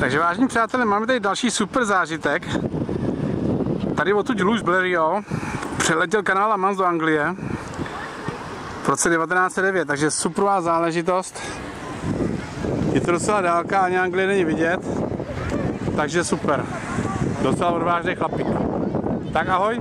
Takže vážení přátelé, máme tady další super zážitek. Tady odtud Louis Blériot přeletěl kanál Mans do Anglie v roce 1909, takže superová záležitost. Je to docela dálka, ani Anglie není vidět, takže super. Docela odvážný chlapík. Tak ahoj.